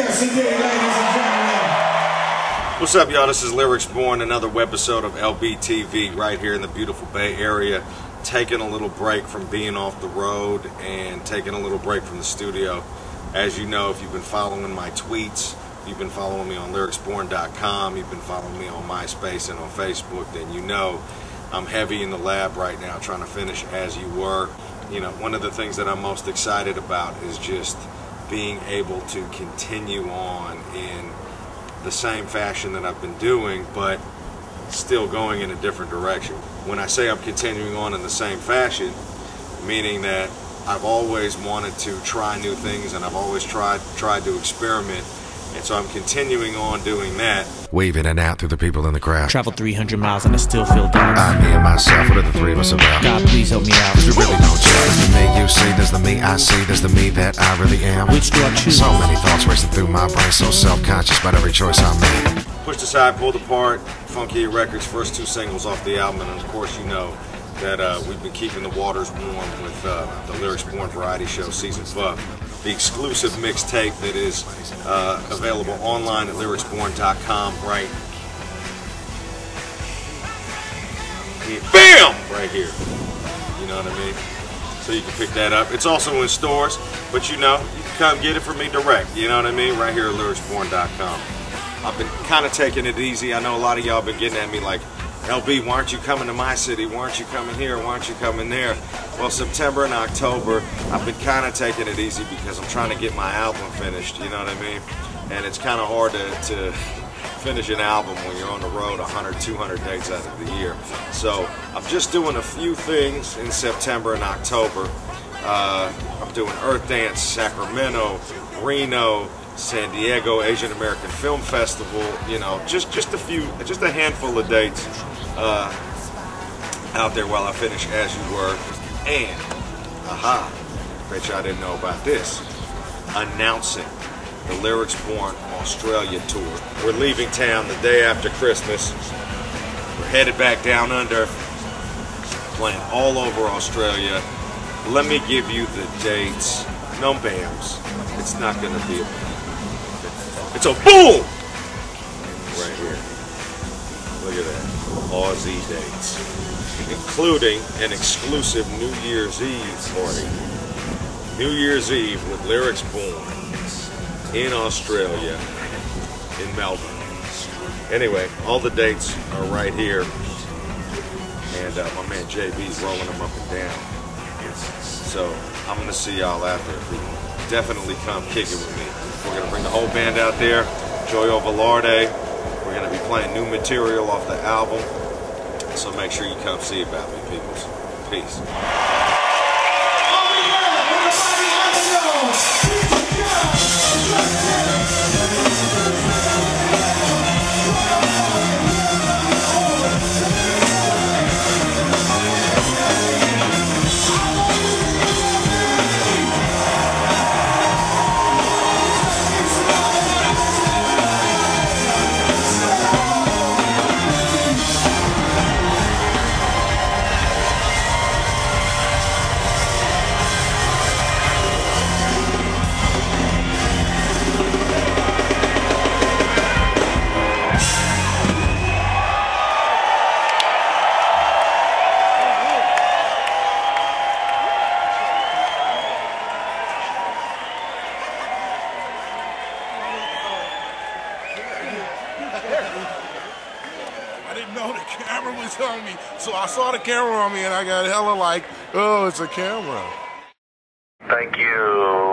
Yes, ladies and gentlemen. What's up, y'all? This is Lyrics Born, another episode of LBTV right here in the beautiful Bay Area. Taking a little break from being off the road and taking a little break from the studio. As you know, if you've been following my tweets, you've been following me on lyricsborn.com, you've been following me on MySpace and on Facebook, then you know I'm heavy in the lab right now trying to finish As You Were. You know, one of the things that I'm most excited about is just being able to continue on in the same fashion that I've been doing, but still going in a different direction. When I say I'm continuing on in the same fashion, meaning that I've always wanted to try new things and I've always tried tried to experiment and so I'm continuing on doing that. Waving and out through the people in the crowd. Travel 300 miles and I still feel down. I, me, and myself, what are the three of us about? God, please help me out. Cause we really don't care. There's the me you see, there's the me I see, there's the me that I really am. Which do I choose? So many thoughts racing through my brain, so self-conscious about every choice I made. Pushed aside, pulled apart, Funky Records' first two singles off the album, and of course you know that uh, we've been keeping the waters warm with uh, the Lyrics Born Variety Show Season 5. The exclusive mixtape that is uh, available online at lyricsborn.com right here. BAM! Right here. You know what I mean? So you can pick that up. It's also in stores, but you know, you can come get it from me direct. You know what I mean? Right here at lyricsborn.com. I've been kind of taking it easy. I know a lot of y'all been getting at me like, LB, why aren't you coming to my city? Why aren't you coming here? Why aren't you coming there? Well, September and October, I've been kind of taking it easy because I'm trying to get my album finished, you know what I mean? And it's kind of hard to, to finish an album when you're on the road 100, 200 days out of the year. So I'm just doing a few things in September and October. Uh, I'm doing Earth Dance, Sacramento, Reno, San Diego Asian American Film Festival. You know, just just a few, just a handful of dates uh, out there while I finish As You Were. And, aha, bet y'all didn't know about this. Announcing the Lyrics Born Australia tour. We're leaving town the day after Christmas. We're headed back down under, playing all over Australia. Let me give you the dates. No bams. It's not going to be a it's a boom! Right here. Look at that. Aussie dates. Including an exclusive New Year's Eve party. New Year's Eve with Lyrics Born in Australia, in Melbourne. Anyway, all the dates are right here. And uh, my man JB's rolling them up and down. So I'm going to see y'all after. Definitely come kick it with me. We're going to bring the whole band out there. Joyo Velarde. We're going to be playing new material off the album. So make sure you come see about me, peoples. Peace. Know the camera was on me, so I saw the camera on me and I got hella like, oh, it's a camera. Thank you.